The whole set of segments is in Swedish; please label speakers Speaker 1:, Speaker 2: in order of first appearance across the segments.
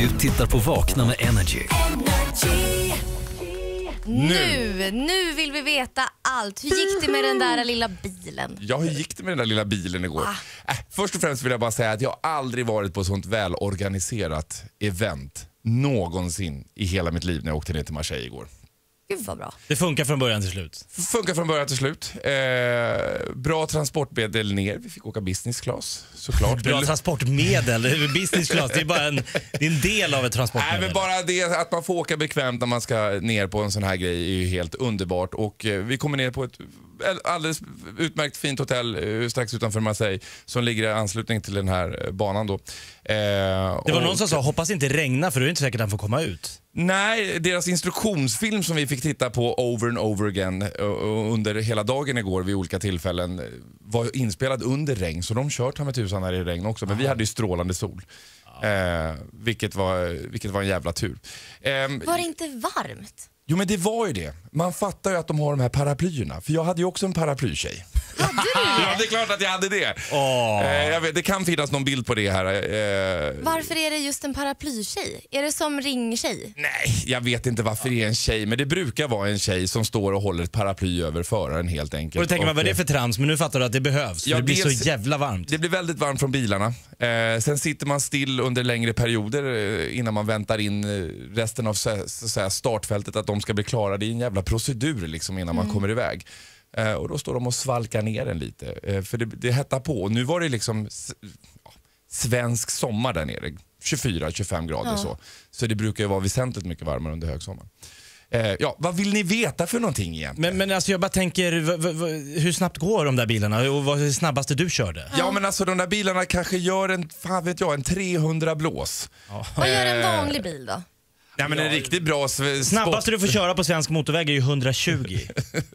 Speaker 1: Du tittar på Vakna med Energy.
Speaker 2: Nu, nu vill vi veta allt. Hur gick det med den där lilla bilen?
Speaker 3: Ja, hur gick det med den där lilla bilen igår? Äh, först och främst vill jag bara säga att jag aldrig varit på sånt välorganiserat event någonsin i hela mitt liv när jag åkte ner till Marseille igår.
Speaker 2: Gud vad bra.
Speaker 4: Det funkar från början till slut.
Speaker 3: Funkar från början till slut. Eh, bra transportmedel ner. Vi fick åka business class såklart.
Speaker 4: Bra transportmedel, business class, det är bara en, det är en del av ett
Speaker 3: Nej,
Speaker 4: transportmedel.
Speaker 3: men bara det att man får åka bekvämt när man ska ner på en sån här grej är ju helt underbart. Och eh, vi kommer ner på ett alldeles utmärkt fint hotell eh, strax utanför Marseille som ligger i anslutning till den här eh, banan då. Eh,
Speaker 4: Det var någon som sa hoppas inte regna för då är inte säkert att han får komma ut.
Speaker 3: Nej, deras instruktionsfilm som vi fick titta på over and over again eh, under hela dagen igår vid olika tillfällen eh, var inspelad under regn så de kör ta med tusan här i regn också men vi hade ju strålande sol. Eh, vilket, var, vilket var en jävla tur. Ehm,
Speaker 2: Var det inte varmt?
Speaker 3: Jo men det var ju det. Man fattar ju att de har de här paraplyerna. För jag hade ju också en paraplytjej.
Speaker 2: Hade du
Speaker 3: Ja,
Speaker 2: det?
Speaker 3: är klart att jag hade det.
Speaker 4: Åh.
Speaker 3: Eh, jag vet, det kan finnas någon bild på det här. Eh,
Speaker 2: Varför är det just en paraplystjej? Är det som ringtjej?
Speaker 3: nej, jag vet inte varför det är en tjej. Men det brukar vara en tjej som står och håller ett paraply över föraren helt enkelt.
Speaker 4: Och då tänker man vad är det för trams? Men nu fattar du att det behövs. för
Speaker 3: Ja,
Speaker 4: det blir
Speaker 3: dels-
Speaker 4: så jävla varmt.
Speaker 3: Det blir väldigt varmt från bilarna. Eh, sen sitter man still under längre perioder eh, innan man väntar in eh, resten av så, så, säga, startfältet att de ska bli klara. Det är en jävla procedur liksom innan man kommer iväg. Eh, och då står de och svalkar ner en lite. Eh, för det, det hettar på. Nu var det liksom ja, svensk sommar där nere. 24-25 grader så. Så det brukar ju vara väsentligt mycket varmare under högsommaren. Eh, ja, vad vill ni veta för någonting egentligen?
Speaker 4: Men, men alltså jag bara tänker, v, v, v, hur snabbt går de där bilarna och vad är det snabbaste du körde?
Speaker 3: Ja men alltså de där bilarna kanske gör en, fan vet jag, en 300 blås.
Speaker 2: Vad gör en vanlig bil då?
Speaker 3: Nej men en riktigt bra sv-
Speaker 4: Snabbaste du får köra på svensk motorväg är ju 120.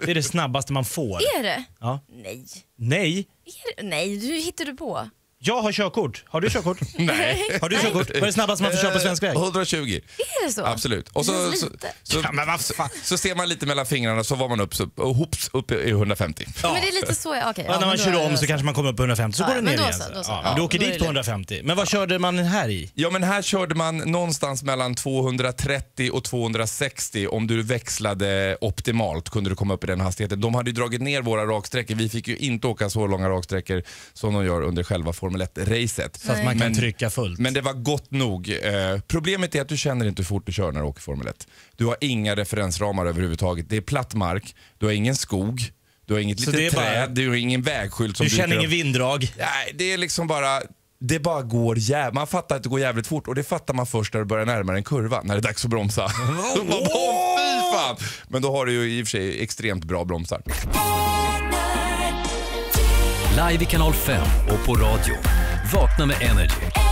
Speaker 4: Det är det snabbaste man får.
Speaker 2: Är det?
Speaker 4: Ja.
Speaker 2: Nej.
Speaker 4: Nej,
Speaker 2: Är det? Nej, du hittar du på.
Speaker 4: Jag har körkort. Har du körkort?
Speaker 3: Nej.
Speaker 4: Har du körkort? Vad är det snabbaste man får köra på svensk väg?
Speaker 3: Eh, 120.
Speaker 2: Är det så?
Speaker 3: Absolut. Och så, så, så,
Speaker 4: Ja, men vad fan.
Speaker 3: så ser man lite mellan fingrarna så var man upp så, och hoops upp i 150.
Speaker 2: Men det är lite så, ja, okej.
Speaker 4: Ja, när man
Speaker 2: men då
Speaker 4: kör
Speaker 2: är
Speaker 4: om
Speaker 2: det
Speaker 4: så kanske man kommer upp på 150, så
Speaker 2: Ja,
Speaker 4: går det
Speaker 2: men
Speaker 4: ner
Speaker 2: då
Speaker 4: igen.
Speaker 2: så, då så.
Speaker 4: Ja,
Speaker 2: Ja,
Speaker 4: du åker
Speaker 2: då är
Speaker 4: dit
Speaker 2: det
Speaker 4: på
Speaker 2: lugnt.
Speaker 4: 150. Men vad körde man här i?
Speaker 3: Ja men här körde man någonstans mellan 230 och 260 om du växlade optimalt kunde du komma upp i den hastigheten. De hade ju dragit ner våra raksträckor. Vi fick ju inte åka så långa raksträckor som de gör under själva Formel 1-racet.
Speaker 4: Så att man kan
Speaker 3: Men-
Speaker 4: trycka fullt.
Speaker 3: Men det var gott nog. Eh, problemet är att du känner inte hur fort du kör när du åker Formel 1. Du har inga referensramar överhuvudtaget. Det är platt mark, du har ingen skog, du har inget litet
Speaker 4: bara-
Speaker 3: träd, du har ingen vägskylt som
Speaker 4: du känner ingen vinddrag.
Speaker 3: Nej, det är liksom bara... Det bara går jävligt... Man fattar att det går jävligt fort och det fattar man först när du börjar närma dig en kurva, när det är dags att bromsa. Då bara, fy fan! Men då har du ju i och för sig extremt bra bromsar.
Speaker 1: Live i kanal 5 och på radio. Vakna med Energy.
Speaker 5: Energy.